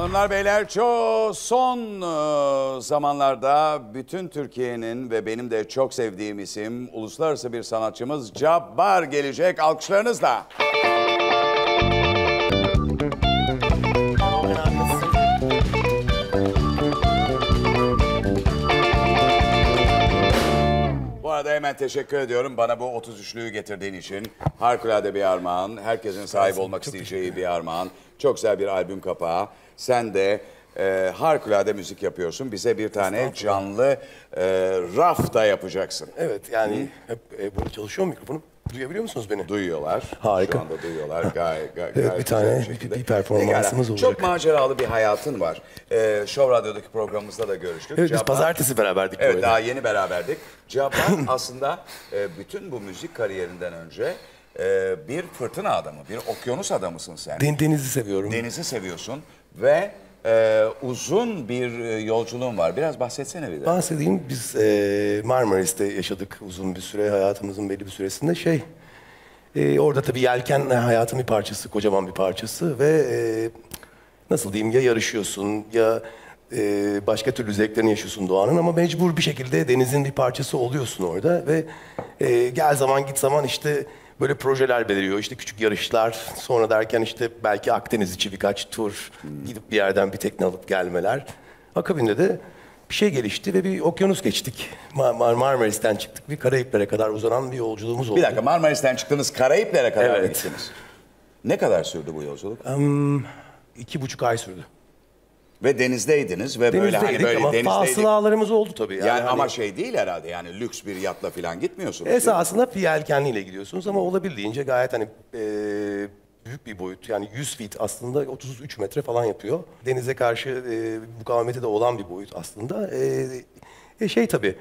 Hanımlar beyler çok son e, zamanlarda bütün Türkiye'nin ve benim de çok sevdiğim isim uluslararası bir sanatçımız Cabbar gelecek alkışlarınızla. Arada hemen teşekkür ediyorum bana bu 33'lüğü getirdiğin için. Harikulade bir armağan. Herkesin sahip olmak isteyeceği bir armağan. Çok güzel bir albüm kapağı. Sen de e, harikulade müzik yapıyorsun. Bize bir tane canlı e, raf da yapacaksın. Evet yani hep e, burada çalışıyor mikrofonum? Duyabiliyor musunuz beni? Duyuyorlar. Harika. Şu anda duyuyorlar. Gayet, gayet, Evet, bir tane bir- bir performansımız Pekala. olacak. Çok maceralı bir hayatın var. Ee, Show Radyo'daki programımızda da görüştük. Evet biz pazartesi beraberdik Evet daha yeni beraberdik. Cabbar aslında e, bütün bu müzik kariyerinden önce e, bir fırtına adamı, bir okyanus adamısın sen. Den- denizi seviyorum. Denizi seviyorsun ve e, uzun bir e, yolculuğun var. Biraz bahsetsene bir de. Bahsedeyim biz e, Marmaris'te yaşadık uzun bir süre hayatımızın belli bir süresinde şey. e, orada tabii yelken hayatın bir parçası, kocaman bir parçası ve e, nasıl diyeyim ya yarışıyorsun ya e, başka türlü zevklerini yaşıyorsun doğanın ama mecbur bir şekilde denizin bir parçası oluyorsun orada ve e, gel zaman git zaman işte böyle projeler beliriyor işte küçük yarışlar sonra derken işte belki Akdeniz içi birkaç tur gidip bir yerden bir tekne alıp gelmeler akabinde de bir şey gelişti ve bir okyanus geçtik. Mar- Mar- Marmaris'ten çıktık bir Karayiplere kadar uzanan bir yolculuğumuz oldu. Bir dakika Marmaris'ten çıktınız Karayiplere kadar Evet. gittiniz. Ne kadar sürdü bu yolculuk? İki buçuk ay sürdü. Ve denizdeydiniz ve böyle hani Denizdeydik böyle ama denizdeydik. fasılalarımız oldu tabii. Yani, hani- ama şey değil herhalde yani lüks bir yatla falan gitmiyorsunuz. değil mi? Esasında yelkenliyle gidiyorsunuz ama olabildiğince gayet hani e, büyük bir boyut. Yani 100 feet aslında 33 metre falan yapıyor. Denize karşı e, mukavemeti de olan bir boyut aslında. E, e, şey tabii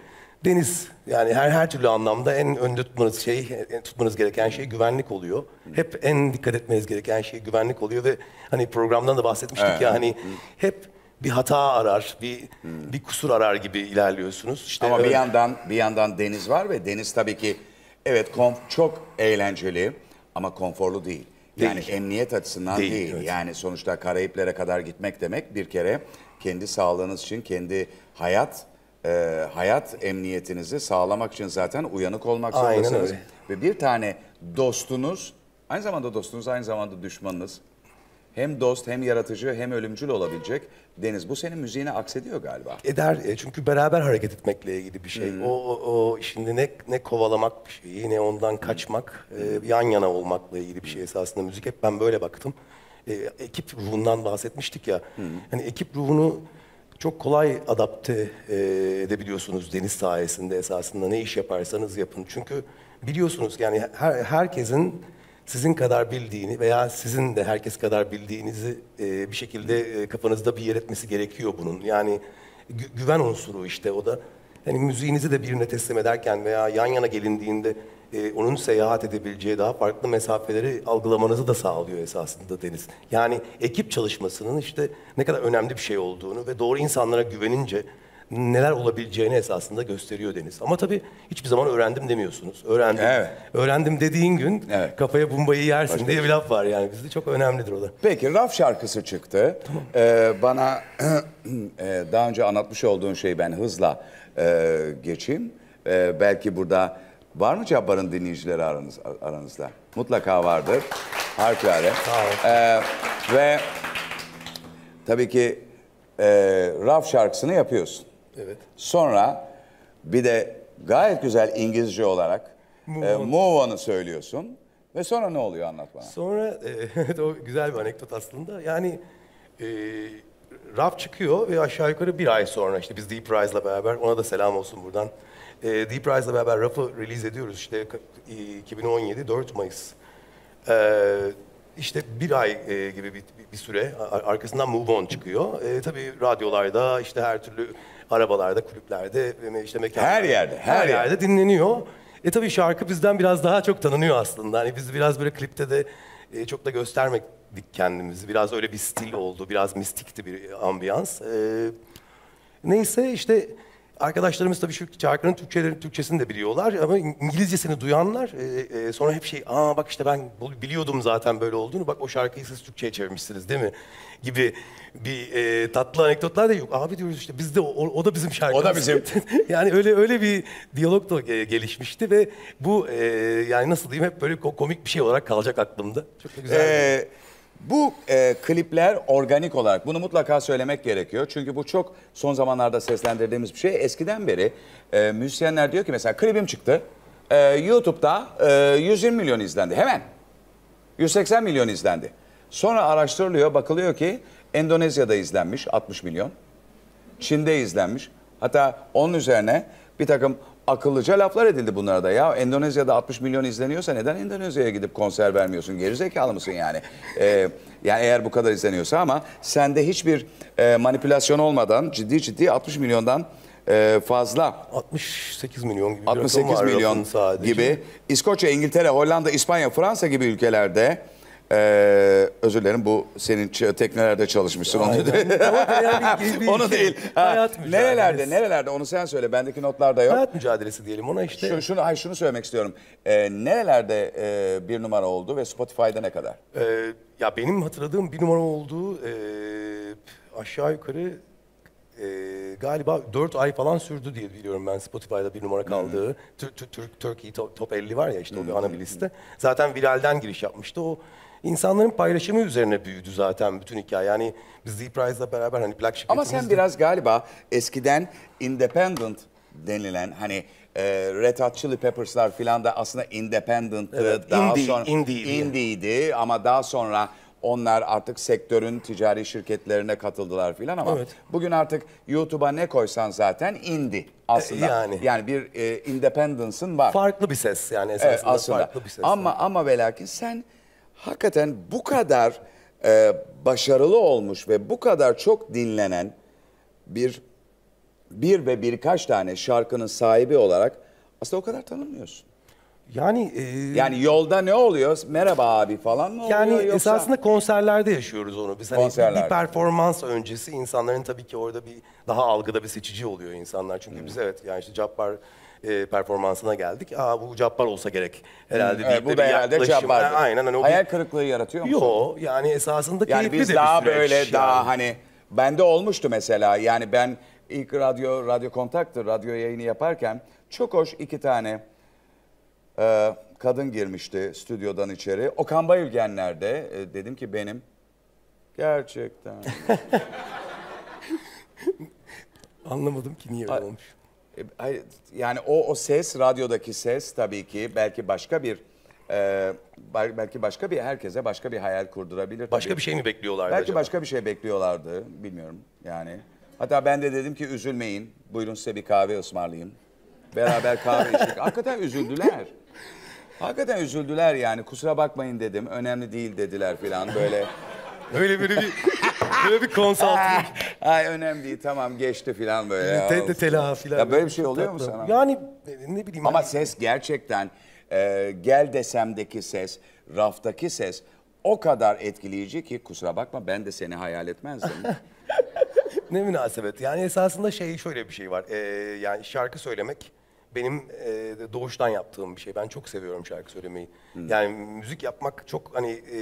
deniz yani her her türlü anlamda en önde tutmanız şey tutmanız gereken şey güvenlik oluyor. Hep en dikkat etmeniz gereken şey güvenlik oluyor ve hani programdan da bahsetmiştik Evet. ya hani hep bir hata arar, bir bir kusur arar gibi ilerliyorsunuz. İşte Ama bir öyle- yandan bir yandan deniz var ve deniz tabii ki evet konf- çok eğlenceli ama konforlu değil. Yani Değil. emniyet açısından değil. Değil, evet. Yani sonuçta Karayiplere kadar gitmek demek bir kere kendi sağlığınız için, kendi hayat e, hayat emniyetinizi sağlamak için zaten uyanık olmak Aynen zorundasınız. öyle. Ve bir tane dostunuz, aynı zamanda dostunuz, aynı zamanda düşmanınız. Hem dost, hem yaratıcı, hem ölümcül olabilecek Deniz. Bu senin müziğine aksediyor galiba. eder e, çünkü beraber hareket etmekle ilgili bir şey. O, o, o şimdi ne ne kovalamak bir şeyi ne ondan kaçmak e, yan yana olmakla ilgili bir şey esasında müzik hep ben böyle baktım. E, ekip ruhundan bahsetmiştik ya. Hani ekip ruhunu çok kolay adapte e, edebiliyorsunuz deniz sayesinde esasında ne iş yaparsanız yapın. Çünkü biliyorsunuz yani her, herkesin sizin kadar bildiğini veya sizin de herkes kadar bildiğinizi e, bir şekilde e, kafanızda bir yer etmesi gerekiyor bunun. Yani gü- güven unsuru işte o da. Yani müziğinizi de birine teslim ederken veya yan yana gelindiğinde e, onun seyahat edebileceği daha farklı mesafeleri algılamanızı da sağlıyor esasında Deniz. Yani ekip çalışmasının işte ne kadar önemli bir şey olduğunu ve doğru insanlara güvenince neler olabileceğini esasında gösteriyor Deniz. Ama tabii hiçbir zaman öğrendim demiyorsunuz. Öğrendim. Evet. Öğrendim dediğin gün Evet. kafaya bombayı yersin Başka diye bir bir laf var yani bizde çok önemlidir o da. Peki raf şarkısı çıktı. Ee, bana e, daha önce anlatmış olduğun şeyi ben hızla e, geçeyim. Ee, belki burada var mı Cabbar'ın dinleyicileri aranız, aranızda? Mutlaka vardır. Harikulade. Ee, ve tabii ki e, raf şarkısını yapıyorsun. Evet. Sonra bir de gayet güzel İngilizce olarak Move e. Move On'u söylüyorsun. Ve sonra ne oluyor anlat bana. Sonra e, o güzel bir anekdot aslında. Yani e, raf çıkıyor ve aşağı yukarı bir ay sonra işte biz Deep Rise'la beraber ona da selam olsun buradan. E, Deep Rise'la beraber rafı release ediyoruz işte ka- e, 2017 4 Mayıs. E, işte bir ay e, gibi bir, bir süre ar- arkasından Move On çıkıyor. E, tabii radyolarda işte her türlü arabalarda, kulüplerde, ve işte mekanlarda. Her yerde, her her yerde. yerde dinleniyor. E tabii şarkı bizden biraz daha çok tanınıyor aslında. Hani biz biraz böyle klipte de e, çok da göstermedik kendimizi. Biraz öyle bir stil oldu. Biraz mistikti bir ambiyans. E, neyse işte arkadaşlarımız tabii şu şarkının Türkçelerin Türkçesini de biliyorlar ama İngilizcesini duyanlar e, e, sonra hep şey aa bak işte ben biliyordum zaten böyle olduğunu bak o şarkıyı siz Türkçe'ye çevirmişsiniz değil mi gibi bir e, tatlı anekdotlar da yok. Abi diyoruz işte biz de o, o da bizim şarkımız. O da bizim. yani öyle öyle bir diyalog da e, gelişmişti ve bu e, yani nasıl diyeyim hep böyle ko- komik bir şey olarak kalacak aklımda. Çok da güzel. Ee, bu e, klipler organik olarak bunu mutlaka söylemek gerekiyor. Çünkü bu çok son zamanlarda seslendirdiğimiz bir şey. Eskiden beri e, müzisyenler diyor ki mesela klibim çıktı. E, YouTube'da e, 120 milyon izlendi. Hemen. 180 milyon izlendi. Sonra araştırılıyor, bakılıyor ki Endonezya'da izlenmiş 60 milyon. Çin'de izlenmiş. Hatta onun üzerine bir takım akıllıca laflar edildi bunlara da. Ya Endonezya'da 60 milyon izleniyorsa neden Endonezya'ya gidip konser vermiyorsun? Gerizekalı mısın yani? Ee, yani eğer bu kadar izleniyorsa ama sende hiçbir e, manipülasyon olmadan ciddi ciddi 60 milyondan e, fazla 68 milyon gibi bir rakam 68 var milyon sadece. gibi İskoçya, İngiltere, Hollanda, İspanya, Fransa gibi ülkelerde e, özür dilerim bu senin teknelerde çalışmışsın onu bir onu şey, değil. Ha, nerelerde nerelerde onu sen söyle bendeki notlarda yok. Hayat mücadelesi diyelim ona işte. Şu, şunu hayır şunu söylemek istiyorum. E, nerelerde e, bir numara oldu ve Spotify'da ne kadar? Ee, ya benim hatırladığım bir numara olduğu e, aşağı yukarı e, galiba 4 ay falan sürdü diye biliyorum ben Spotify'da bir numara kaldığı. Tür- tür- Türk Turkey Top, Top 50 var ya işte o bir ana bir liste. Zaten viralden giriş yapmıştı. O insanların paylaşımı üzerine büyüdü zaten bütün hikaye. Yani biz Deep Rise'la beraber hani plak Ama sen biraz galiba eskiden independent denilen hani e, Red Hot Chili Peppers'lar filan da aslında independent'tı. Evet, daha indie- sonra indie'ydi. indie'ydi ama daha sonra onlar artık sektörün ticari şirketlerine katıldılar filan ama Evet. bugün artık YouTube'a ne koysan zaten indie aslında. E, yani. yani bir e, independence'ın var. Farklı bir ses yani esasında Evet, aslında. farklı bir ses. Ama ama ve lakin sen hakikaten bu kadar e, başarılı olmuş ve bu kadar çok dinlenen bir bir ve birkaç tane şarkının sahibi olarak aslında o kadar tanınmıyorsun. Yani e, Yani yolda ne oluyor? Merhaba abi falan mı Yani oluyor yoksa? esasında konserlerde yaşıyoruz onu. Biz hani Konserlerde. bir performans öncesi insanların tabii ki orada bir daha algıda bir seçici oluyor insanlar. Çünkü biz evet yani işte Cabbar e, performansına geldik. Aa bu Cabbar olsa gerek herhalde Evet, bu da herhalde. Cabbar'dı. Aynen hani o Hayal bir... kırıklığı yaratıyor mu? Yo yani esasında Yani keyifli biz de daha bir süreç. böyle yani. daha hani bende olmuştu mesela. Yani ben ilk radyo radyo kontaktır radyo yayını yaparken çok hoş iki tane e, kadın girmişti stüdyodan içeri. Okan Bayülgenler'de e, dedim ki benim gerçekten Anlamadım ki niye öyle olmuş. E, yani o o ses radyodaki ses tabii ki belki başka bir e, bel- belki başka bir herkese başka bir hayal kurdurabilir. Başka tabii. bir şey mi bekliyorlardı Belki acaba? başka bir şey bekliyorlardı. Bilmiyorum yani. Hatta ben de dedim ki üzülmeyin. Buyurun size bir kahve ısmarlayayım. Beraber kahve içtik. Hakikaten üzüldüler. Hakikaten üzüldüler yani. Kusura bakmayın dedim. Önemli değil dediler falan böyle. Öyle böyle bir böyle bir konsantre. Ay önemli değil tamam geçti falan böyle. Ya, te, te, telafiler. Ya böyle bir şey oluyor mu sana? Yani ne bileyim. Ama hani- ses gerçekten e, gel desemdeki ses, raftaki ses o kadar etkileyici ki kusura bakma ben de seni hayal etmezdim. Ne münasebet. Yani esasında şey şöyle bir şey var. Ee, yani şarkı söylemek benim e, doğuştan yaptığım bir şey. Ben çok seviyorum şarkı söylemeyi. Yani müzik yapmak çok hani e,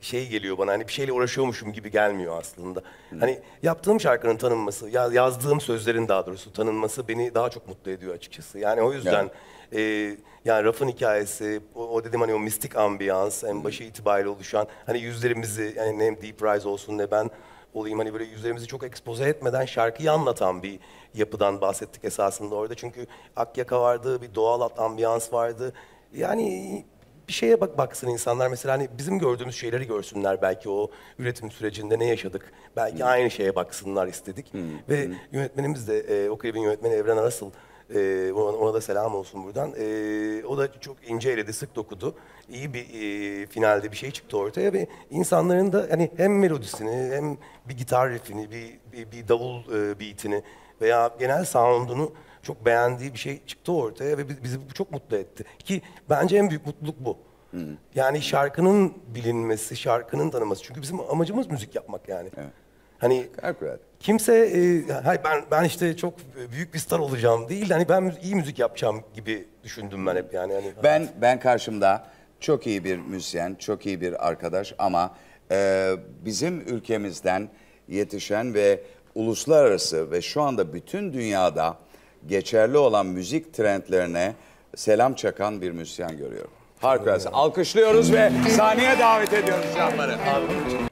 şey geliyor bana. Hani bir şeyle uğraşıyormuşum gibi gelmiyor aslında. Hani yaptığım şarkının tanınması, ya, yazdığım sözlerin daha doğrusu tanınması beni daha çok mutlu ediyor açıkçası. Yani o yüzden e, yani Raf'ın hikayesi, o, o dedim hani o mistik ambiyans, en başı itibariyle oluşan hani yüzlerimizi yani ne Deep Rise olsun ne ben olayım hani böyle yüzlerimizi çok ekspoze etmeden şarkıyı anlatan bir yapıdan bahsettik esasında orada. Çünkü Akyaka vardı, bir doğal ambiyans vardı. Yani bir şeye bak baksın insanlar mesela hani bizim gördüğümüz şeyleri görsünler belki o üretim sürecinde ne yaşadık. Belki aynı şeye baksınlar istedik. Ve yönetmenimiz de e, o klibin yönetmeni Evren Arasıl ee, ona, ona da selam olsun buradan. Ee, o da çok ince eledi, sık dokudu. İyi bir e, finalde bir şey çıktı ortaya ve insanların da hani hem melodisini hem bir gitar riffini, bir, bir, bir davul e, beatini veya genel sound'unu çok beğendiği bir şey çıktı ortaya ve bi- bizi bu çok mutlu etti. Ki bence en büyük mutluluk bu. Yani şarkının bilinmesi, şarkının tanınması. Çünkü bizim amacımız müzik yapmak yani. Hani Harikulade. kimse e, hayır ben ben işte çok büyük bir star olacağım değil hani ben iyi müzik yapacağım gibi düşündüm ben hep yani hani Ben ben karşımda çok iyi bir müzisyen, çok iyi bir arkadaş ama e, bizim ülkemizden yetişen ve uluslararası ve şu anda bütün dünyada geçerli olan müzik trendlerine selam çakan bir müzisyen görüyorum. Harikulade. Alkışlıyoruz ve sahneye davet ediyoruz canları. Abi,